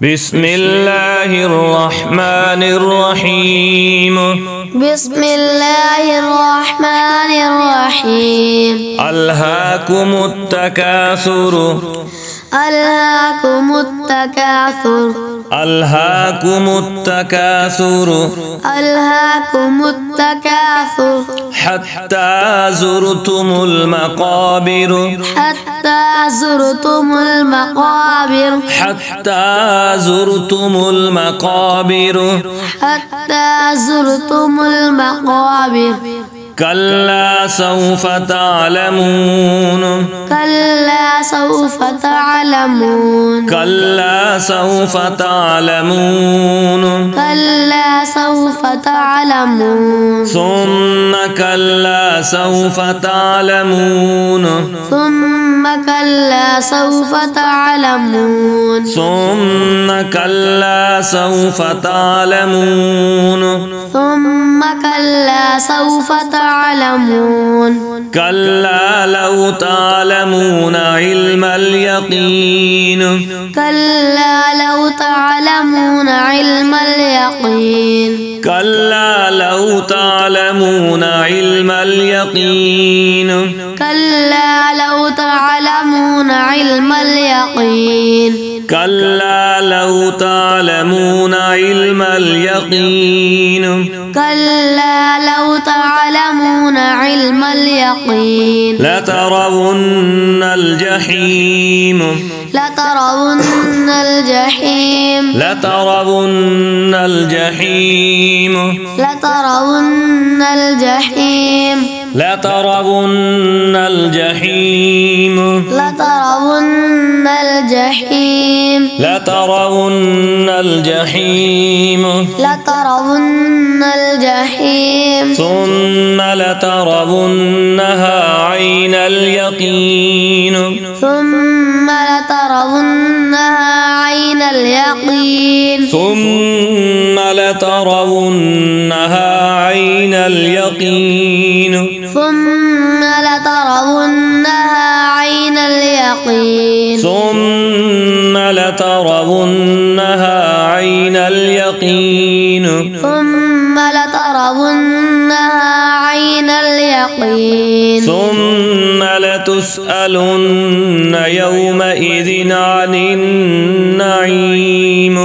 بسم الله الرحمن الرحيم. بسم الله الرحمن الرحيم. ألهاكم التكاثر. ألهاكم التكاثر. ألهاكم التكاثر. ألهاكم التكاثر. حتى زرتم المقابر. حتى زرتم المقابر. حتى زرتم المقابر. حتى زرتم المقابر. كلا سوف تعلمون. كلا سوف تعلمون. كلا سوف تعلمون. كلا سوف تعلمون. ثم كلا سوف تعلمون. ثم كلا سوف تعلمون. ثم كلا سوف تعلمون. ثم كلا سوف تعلمون. كلا لو تعلمون علم اليقين. كلا لو تعلمون علم اليقين. كلا لو تعلمون علم اليقين. كلا علم اليقين. كلا لو تعلمون علم اليقين. كلا لو تعلمون علم اليقين. لترون الجحيم. لترون الجحيم. لترون الجحيم. لترون الجحيم. لترون الجحيم. لترون الجحيم. لترون الجحيم. لترون الجحيم. ثم لترونها عين اليقين. ثم لترونها عين اليقين. ثم لترونها عين اليقين. لترونها عين اليقين. ثم لترونها عين اليقين. ثم لتسألن يومئذ عن النعيم.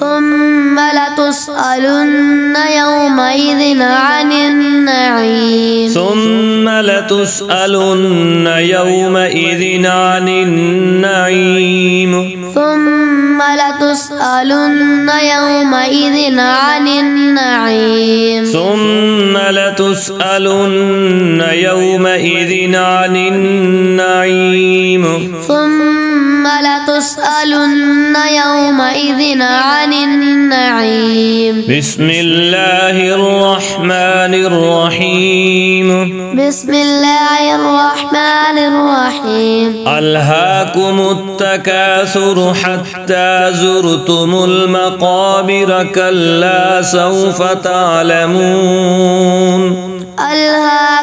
ثم لتسألن يومئذ عن النعيم. ثم لتسألن يومئذ عن النعيم. ثم لتسألن يومئذ عن النعيم. ثم لتسألن يومئذ عن النعيم. ثم لتسألن يومئذ عن النعيم. بسم الله الرحمن الرحيم. بسم الله الرحمن الرحيم. ألهاكم التكاثر حتى زرتم المقابر كلا سوف تعلمون. ألهاكم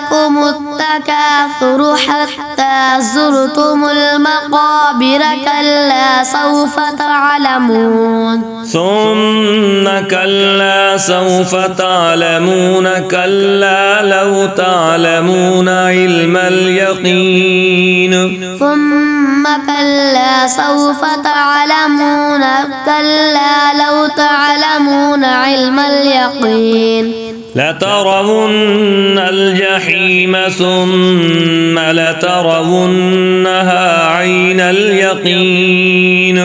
التكاثر حتى زرتم المقابر كلا سوف تعلمون. ثم كلا سوف تعلمون كلا لو تعلمون علم اليقين. ثم كلا سوف تعلمون كلا لو تعلمون علم اليقين. لترون الجحيم ثم لترونها عين اليقين.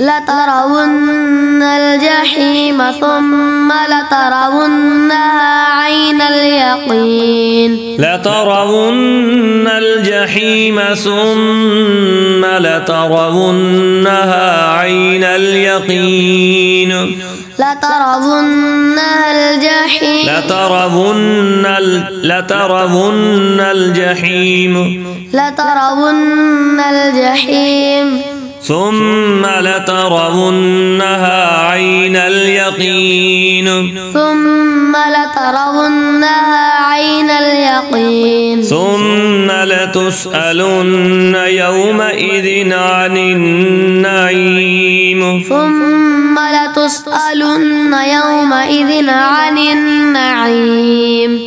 لترون الجحيم ثم لترونها عين اليقين. لترون الجحيم ثم لترونها عين اليقين. الجحيم لترون. لترون الجحيم لترون الجحيم ثم لترونها عين اليقين ثم لترونها اليقين ثم لتسألن يومئذ عن النعيم. ثم لتسألن يومئذ عن النعيم.